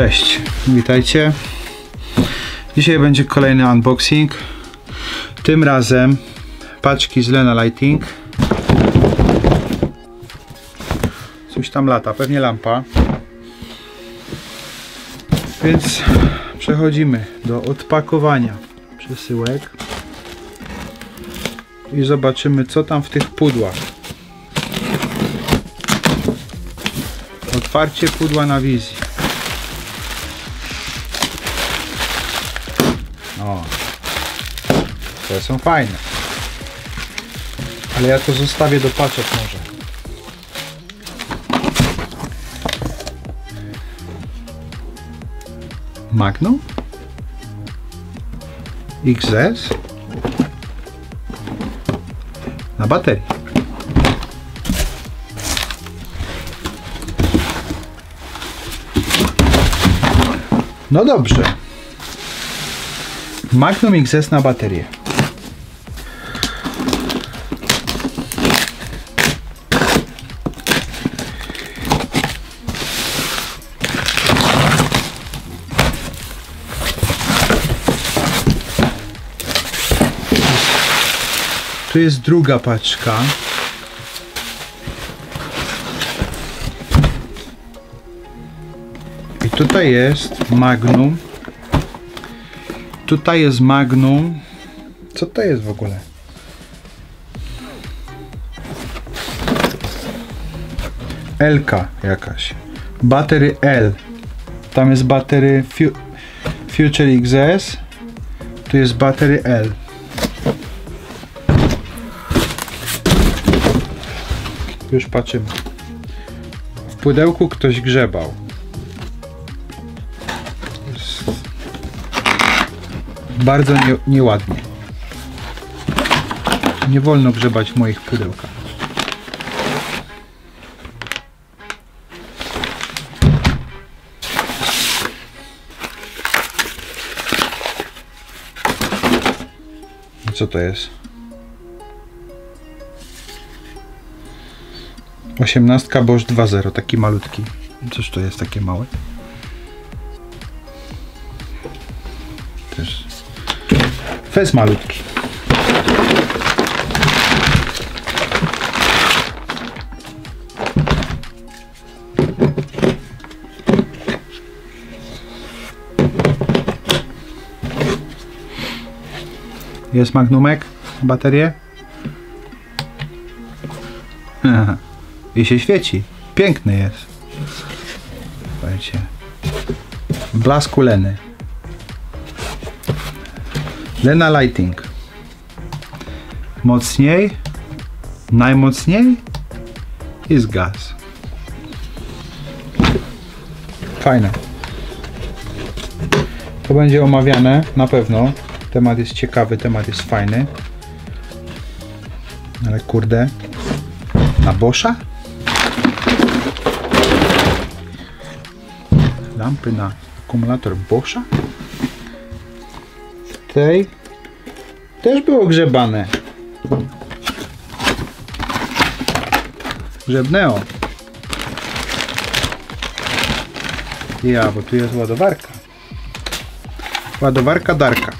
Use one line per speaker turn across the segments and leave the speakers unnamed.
Cześć, witajcie. Dzisiaj będzie kolejny unboxing. Tym razem paczki z Lena Lighting. Coś tam lata, pewnie lampa. Więc przechodzimy do odpakowania przesyłek i zobaczymy co tam w tych pudłach. Otwarcie pudła na wizji. O, te są fajne. Ale ja to zostawię do paczek może. Magnum? XS? Na baterii. No dobrze. Magnum XS na baterię. Tu jest druga paczka. I tutaj jest Magnum. Tutaj jest Magnum. Co to jest w ogóle? LK jakaś. Battery L. Tam jest batery Fu Future XS. Tu jest batery L. Już patrzymy. W pudełku ktoś grzebał. Bardzo nie, nieładnie. Nie wolno grzebać w moich pudełkach. Co to jest? Osiemnastka Bosch 2.0, taki malutki. Cóż to jest takie małe? Fez malutki. Jest magnumek, baterię. I się świeci. Piękny jest. Słuchajcie. W blasku Leny. Lena Lighting. Mocniej. Najmocniej. Jest gaz. Fajne. To będzie omawiane na pewno. Temat jest ciekawy, temat jest fajny. Ale kurde. Na Boscha? Lampy na akumulator Boscha? Tej też było grzebane. Grzebnęło. Ja, bo tu jest ładowarka. Ładowarka Darka.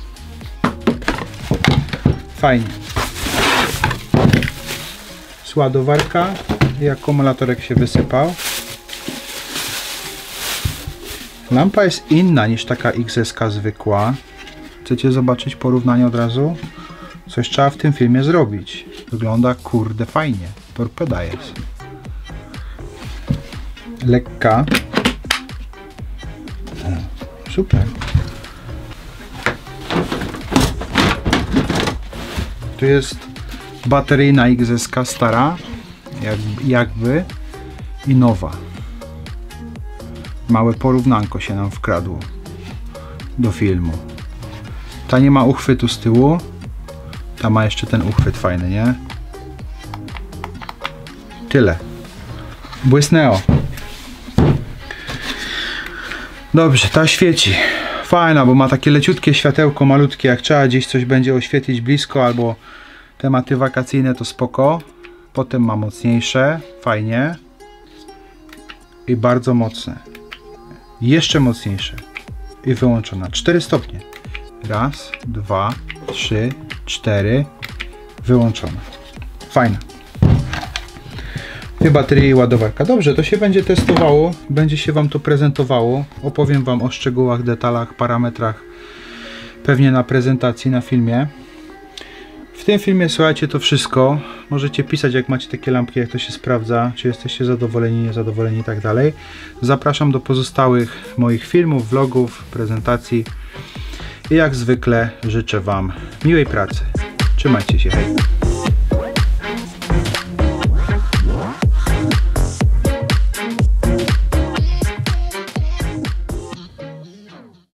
Fajnie. Jest ładowarka i akumulatorek się wysypał. Lampa jest inna niż taka XSK zwykła. Chcecie zobaczyć porównanie od razu? Coś trzeba w tym filmie zrobić. Wygląda kurde fajnie. Torpeda jest. Lekka. Super. Tu jest bateryjna XSK stara, jak, jakby i nowa. Małe porównanko się nam wkradło do filmu. Ta nie ma uchwytu z tyłu, ta ma jeszcze ten uchwyt fajny, nie? Tyle. Błysnęło. Dobrze, ta świeci. Fajna, bo ma takie leciutkie światełko malutkie, jak trzeba gdzieś coś będzie oświetlić blisko albo tematy wakacyjne to spoko. Potem ma mocniejsze, fajnie. I bardzo mocne. Jeszcze mocniejsze. I wyłączona. 4 stopnie. Raz, dwa, trzy, cztery. Wyłączona. Fajna. Dwie baterie i ładowarka. Dobrze, to się będzie testowało, będzie się Wam to prezentowało. Opowiem Wam o szczegółach, detalach, parametrach pewnie na prezentacji, na filmie. W tym filmie słuchajcie to wszystko. Możecie pisać jak macie takie lampki, jak to się sprawdza, czy jesteście zadowoleni, niezadowoleni i tak dalej. Zapraszam do pozostałych moich filmów, vlogów, prezentacji. I jak zwykle życzę Wam miłej pracy. Trzymajcie się, hej!